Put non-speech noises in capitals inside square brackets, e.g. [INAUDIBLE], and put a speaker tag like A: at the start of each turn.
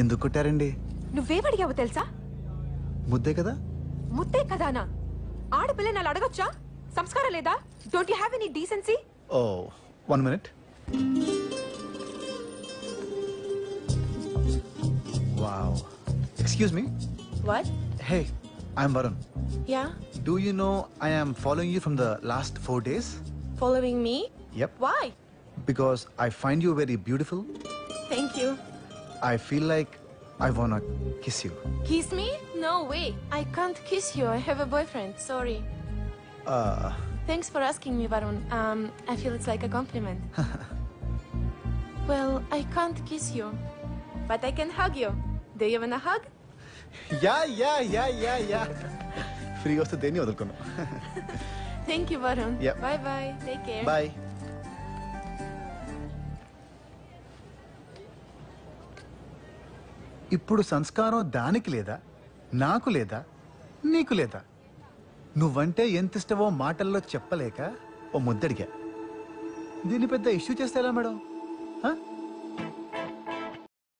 A: ఎందుకు కొట్టారండి?
B: నువ్వేమడిగావో తెలుసా?
A: ముద్దే కదా?
B: ముద్దే కదానా? ఆడపిల్ల నాలు అడగొచ్చా? సంస్కారం లేదా? Don't you have any decency
A: oh one minute wow excuse me
C: What?
A: Hey I'm Varun
C: Yeah?
A: Do you know I am following you from the last four days
C: Following me?
A: Yep.
C: Why?
A: Because I find you very beautiful
C: Thank you.
A: I feel like I wanna kiss you.
C: Kiss me? No way. I can't kiss you. I have a boyfriend. Sorry. Uh. Thanks for asking me, Varun. Um, I feel it's like a compliment. [LAUGHS] well, I can't kiss you, but I can hug you. Do you want a hug?
A: yeah, yeah, yeah, yeah, yeah. Free [LAUGHS]
C: Thank you, Varun.
A: Yeah.
C: Bye bye. Take care.
A: Bye. ఇప్పుడు సంస్కారం దానికి లేదా? నాకు లేదా? నీకు లేదా? నువ్వంటే ఎంత ఇష్టమో మాటల్లో చెప్పలేక ఓ ముద్దడిగా. దీన్ని పెద్ద ఇష్యూ చేస్తే ఎలా మేడం?